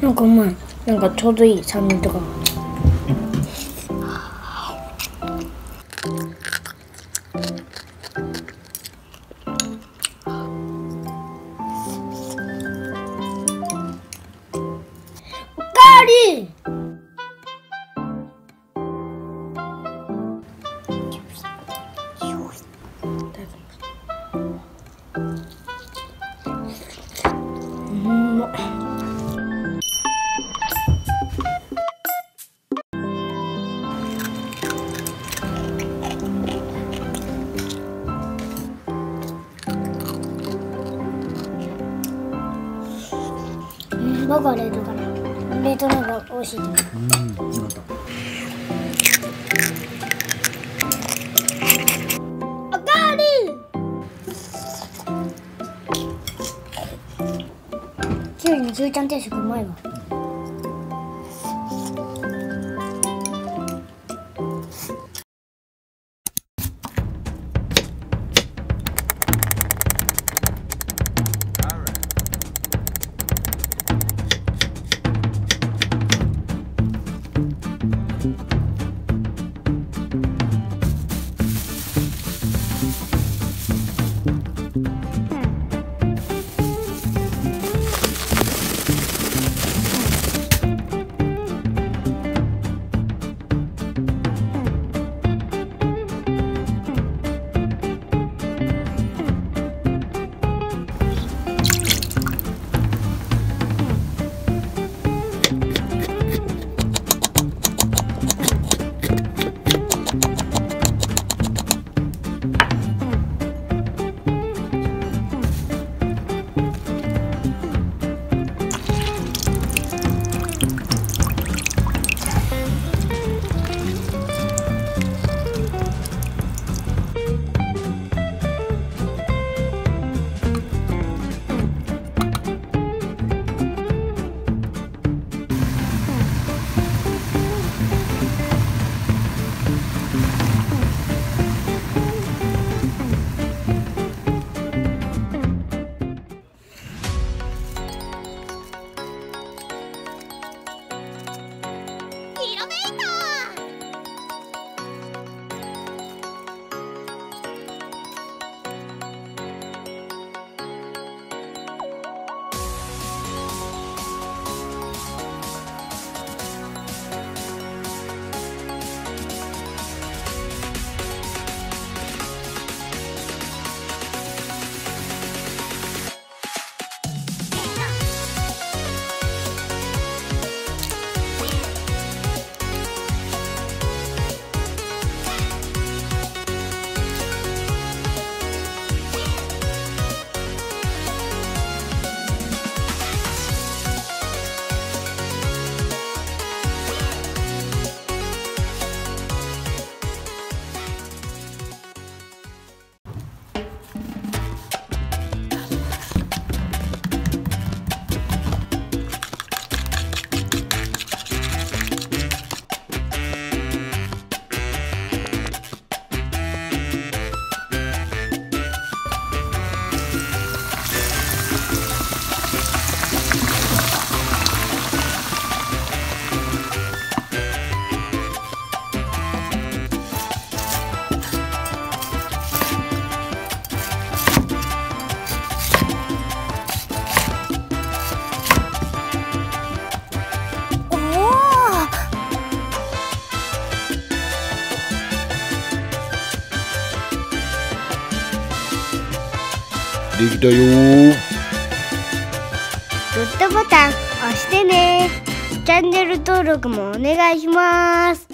잠깐만, 뭔가 초도이 잠들어. 까리! うん。僕は冷凍かな冷凍の方が美味しいうん。よかったおかわりきゅうりの牛ちゃん。定食うまいわできたよ。グッドボタン押してね。チャンネル登録もお願いします。